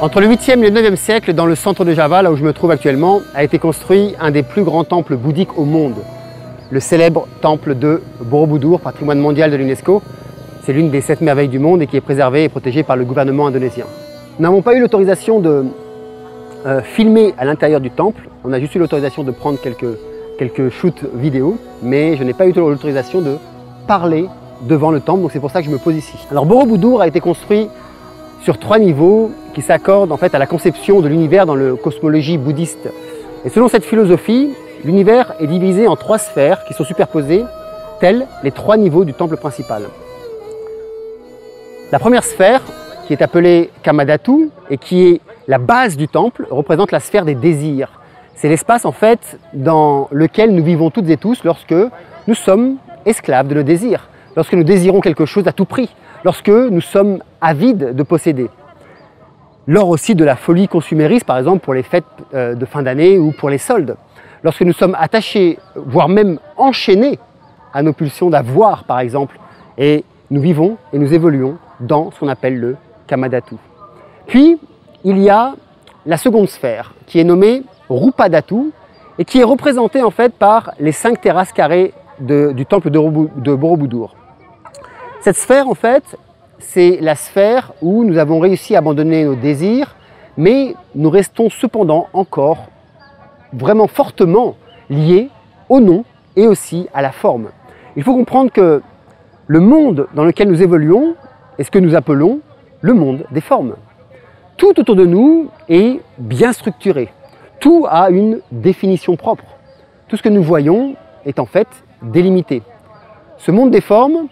Entre le 8e et le 9e siècle, dans le centre de Java, là où je me trouve actuellement, a été construit un des plus grands temples bouddhiques au monde, le célèbre temple de Borobudur, patrimoine mondial de l'UNESCO. C'est l'une des sept merveilles du monde et qui est préservée et protégée par le gouvernement indonésien. Nous n'avons pas eu l'autorisation de euh, filmer à l'intérieur du temple, on a juste eu l'autorisation de prendre quelques, quelques shoots vidéo, mais je n'ai pas eu l'autorisation de parler devant le temple, donc c'est pour ça que je me pose ici. Alors Borobudur a été construit sur trois niveaux qui s'accordent en fait à la conception de l'univers dans la cosmologie bouddhiste. Et selon cette philosophie, l'univers est divisé en trois sphères qui sont superposées, telles les trois niveaux du temple principal. La première sphère, qui est appelée Kamadatu et qui est la base du temple, représente la sphère des désirs. C'est l'espace en fait dans lequel nous vivons toutes et tous lorsque nous sommes esclaves de nos désirs, lorsque nous désirons quelque chose à tout prix, lorsque nous sommes avides de posséder. Lors aussi de la folie consumériste, par exemple pour les fêtes euh, de fin d'année ou pour les soldes. Lorsque nous sommes attachés, voire même enchaînés à nos pulsions d'avoir, par exemple, et nous vivons et nous évoluons dans ce qu'on appelle le Kamadatu. Puis, il y a la seconde sphère, qui est nommée Rupadatu, et qui est représentée en fait par les cinq terrasses carrées du temple de Borobudur. Cette sphère, en fait, c'est la sphère où nous avons réussi à abandonner nos désirs, mais nous restons cependant encore vraiment fortement liés au nom et aussi à la forme. Il faut comprendre que le monde dans lequel nous évoluons est ce que nous appelons le monde des formes. Tout autour de nous est bien structuré. Tout a une définition propre. Tout ce que nous voyons est en fait délimité. Ce monde des formes,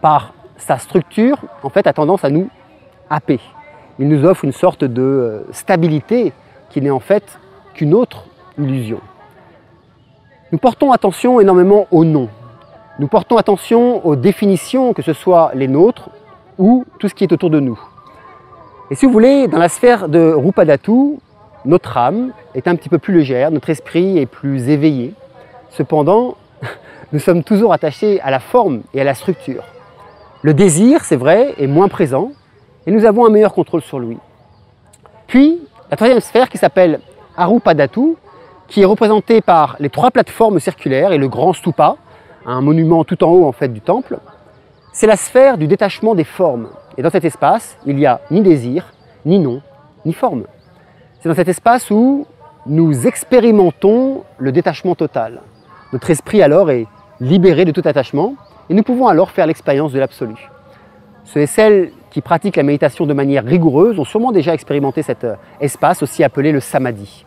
par sa structure, en fait, a tendance à nous happer. Il nous offre une sorte de euh, stabilité qui n'est en fait qu'une autre illusion. Nous portons attention énormément aux noms. Nous portons attention aux définitions, que ce soit les nôtres ou tout ce qui est autour de nous. Et si vous voulez, dans la sphère de Rupadatu, notre âme est un petit peu plus légère, notre esprit est plus éveillé. Cependant, nous sommes toujours attachés à la forme et à la structure. Le désir, c'est vrai, est moins présent et nous avons un meilleur contrôle sur lui. Puis, la troisième sphère qui s'appelle Arupadatu, qui est représentée par les trois plateformes circulaires et le grand stupa, un monument tout en haut en fait du temple, c'est la sphère du détachement des formes. Et dans cet espace, il n'y a ni désir, ni nom, ni forme. C'est dans cet espace où nous expérimentons le détachement total. Notre esprit alors est libéré de tout attachement et nous pouvons alors faire l'expérience de l'absolu. Ceux et celles qui pratiquent la méditation de manière rigoureuse ont sûrement déjà expérimenté cet euh, espace aussi appelé le samadhi.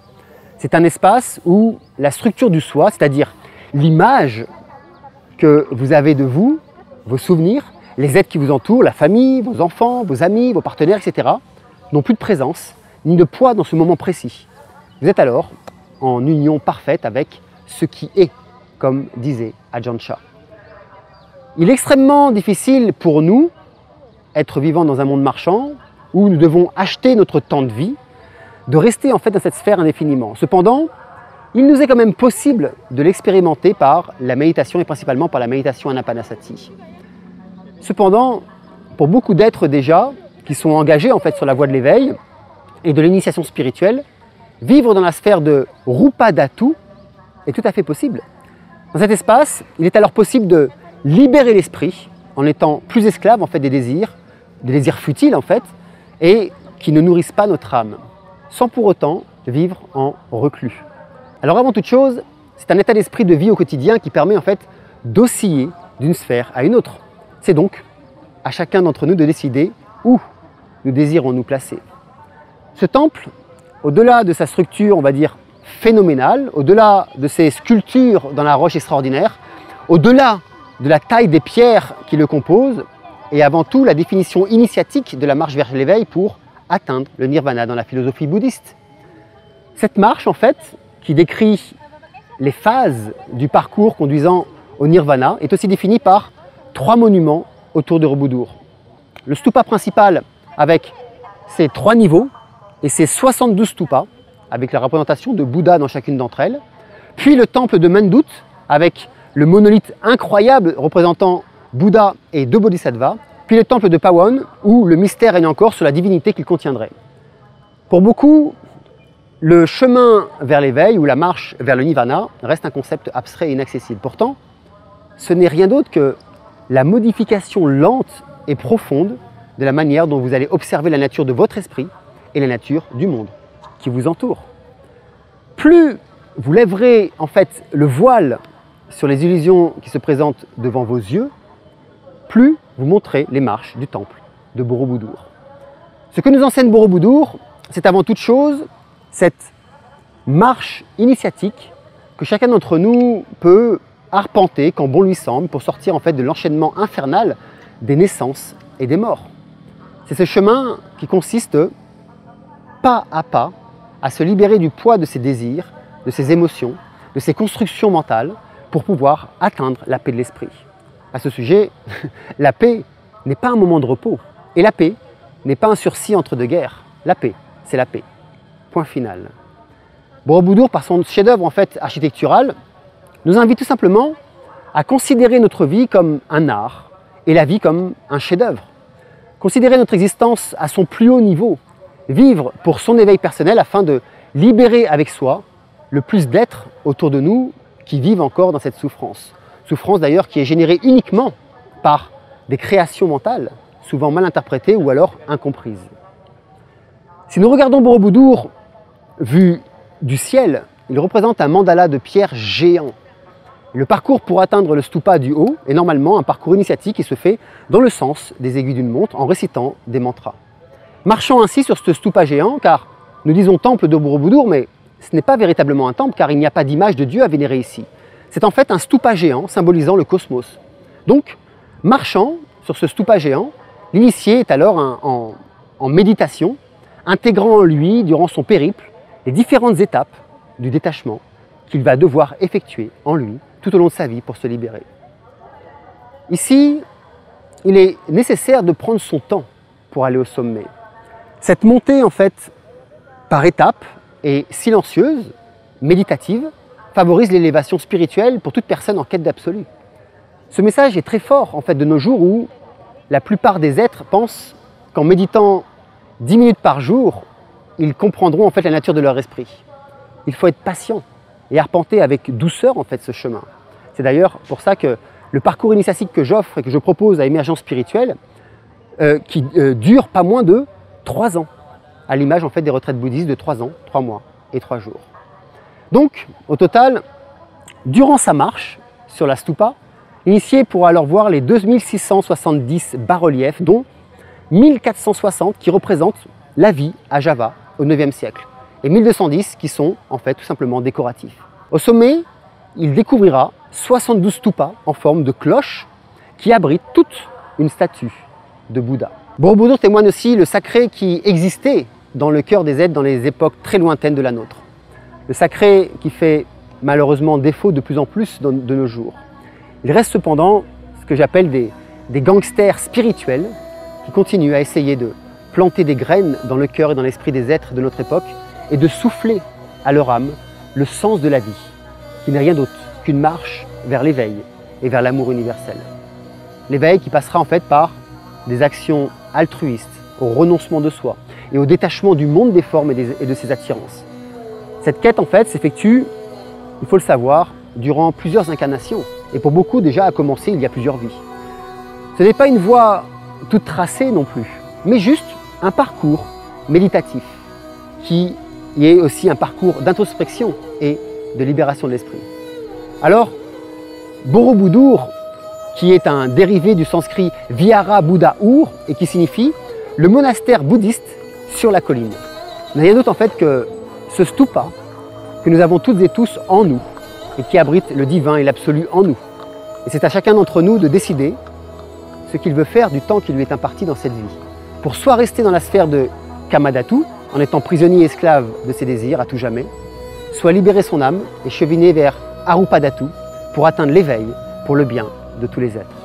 C'est un espace où la structure du soi, c'est-à-dire l'image que vous avez de vous, vos souvenirs, les êtres qui vous entourent, la famille, vos enfants, vos amis, vos partenaires, etc., n'ont plus de présence ni de poids dans ce moment précis. Vous êtes alors en union parfaite avec ce qui est, comme disait Ajahn Chah. Il est extrêmement difficile pour nous, être vivants dans un monde marchand, où nous devons acheter notre temps de vie, de rester en fait dans cette sphère indéfiniment. Cependant, il nous est quand même possible de l'expérimenter par la méditation et principalement par la méditation anapanasati. Cependant, pour beaucoup d'êtres déjà qui sont engagés en fait sur la voie de l'éveil et de l'initiation spirituelle, vivre dans la sphère de Rupa Dhatu est tout à fait possible. Dans cet espace, il est alors possible de libérer l'esprit en étant plus esclave en fait des désirs, des désirs futiles en fait, et qui ne nourrissent pas notre âme, sans pour autant vivre en reclus. Alors avant toute chose, c'est un état d'esprit de vie au quotidien qui permet en fait d'osciller d'une sphère à une autre. C'est donc à chacun d'entre nous de décider où nous désirons nous placer. Ce temple, au-delà de sa structure, on va dire, phénoménale, au-delà de ses sculptures dans la roche extraordinaire, au-delà de la taille des pierres qui le composent et avant tout la définition initiatique de la marche vers l'éveil pour atteindre le nirvana dans la philosophie bouddhiste. Cette marche, en fait, qui décrit les phases du parcours conduisant au nirvana, est aussi définie par trois monuments autour de Robudur. Le stupa principal avec ses trois niveaux et ses 72 stupas, avec la représentation de Bouddha dans chacune d'entre elles. Puis le temple de Mendut avec le monolithe incroyable représentant Bouddha et deux bodhisattvas, puis le temple de Pawan, où le mystère règne encore sur la divinité qu'il contiendrait. Pour beaucoup, le chemin vers l'éveil ou la marche vers le nirvana reste un concept abstrait et inaccessible. Pourtant, ce n'est rien d'autre que la modification lente et profonde de la manière dont vous allez observer la nature de votre esprit et la nature du monde qui vous entoure. Plus vous lèverez en fait le voile sur les illusions qui se présentent devant vos yeux, plus vous montrez les marches du temple de Borobudur. Ce que nous enseigne Borobudur, c'est avant toute chose cette marche initiatique que chacun d'entre nous peut arpenter quand bon lui semble pour sortir en fait de l'enchaînement infernal des naissances et des morts. C'est ce chemin qui consiste pas à pas à se libérer du poids de ses désirs, de ses émotions, de ses constructions mentales pour pouvoir atteindre la paix de l'esprit. À ce sujet, la paix n'est pas un moment de repos et la paix n'est pas un sursis entre deux guerres. La paix, c'est la paix. Point final. Borobudur, par son chef-d'œuvre en fait architectural, nous invite tout simplement à considérer notre vie comme un art et la vie comme un chef-d'œuvre. Considérer notre existence à son plus haut niveau, vivre pour son éveil personnel afin de libérer avec soi le plus d'êtres autour de nous qui vivent encore dans cette souffrance. Souffrance d'ailleurs qui est générée uniquement par des créations mentales, souvent mal interprétées ou alors incomprises. Si nous regardons Borobudur vu du ciel, il représente un mandala de pierre géant. Le parcours pour atteindre le stupa du haut est normalement un parcours initiatique qui se fait dans le sens des aiguilles d'une montre en récitant des mantras. Marchons ainsi sur ce stupa géant, car nous disons temple de Borobudur, mais ce n'est pas véritablement un temple, car il n'y a pas d'image de Dieu à vénérer ici. C'est en fait un stupa géant symbolisant le cosmos. Donc, marchant sur ce stupa géant, l'initié est alors en, en méditation, intégrant en lui, durant son périple, les différentes étapes du détachement qu'il va devoir effectuer en lui tout au long de sa vie pour se libérer. Ici, il est nécessaire de prendre son temps pour aller au sommet. Cette montée, en fait, par étapes et silencieuse, méditative, favorise l'élévation spirituelle pour toute personne en quête d'absolu. Ce message est très fort, en fait, de nos jours où la plupart des êtres pensent qu'en méditant 10 minutes par jour, ils comprendront en fait la nature de leur esprit. Il faut être patient et arpenter avec douceur en fait ce chemin. C'est d'ailleurs pour ça que le parcours initiatique que j'offre et que je propose à Émergence Spirituelle, euh, qui euh, dure pas moins de 3 ans, à l'image en fait des retraites bouddhistes de 3 ans, 3 mois et 3 jours. Donc, au total, durant sa marche sur la stupa, l'initié pourra alors voir les 2670 bas-reliefs, dont 1460 qui représentent la vie à Java au 9e siècle et 1210 qui sont en fait tout simplement décoratifs. Au sommet, il découvrira 72 stupas en forme de cloche qui abritent toute une statue de Bouddha. Borobudur témoigne aussi le sacré qui existait dans le cœur des êtres dans les époques très lointaines de la nôtre. Le sacré qui fait malheureusement défaut de plus en plus de nos jours. Il reste cependant ce que j'appelle des, gangsters spirituels qui continuent à essayer de planter des graines dans le cœur et dans l'esprit des êtres de notre époque et de souffler à leur âme le sens de la vie, qui n'est rien d'autre qu'une marche vers l'éveil et vers l'amour universel. L'éveil qui passera en fait par des actions altruistes, au renoncement de soi et au détachement du monde des formes et, de ses attirances. Cette quête en fait s'effectue, il faut le savoir, durant plusieurs incarnations et pour beaucoup déjà a commencé il y a plusieurs vies. Ce n'est pas une voie toute tracée non plus, mais juste un parcours méditatif qui est aussi un parcours d'introspection et de libération de l'esprit. Alors, Borobudur, qui est un dérivé du sanskrit Vihara Buddha Ur et qui signifie le monastère bouddhiste sur la colline. Il n'y a rien d'autre en fait que ce stupa que nous avons toutes et tous en nous et qui abrite le divin et l'absolu en nous. Et c'est à chacun d'entre nous de décider ce qu'il veut faire du temps qui lui est imparti dans cette vie pour soit rester dans la sphère de Kamadatu, en étant prisonnier esclave de ses désirs à tout jamais, soit libérer son âme et cheminer vers Arupadatu pour atteindre l'éveil pour le bien de tous les êtres.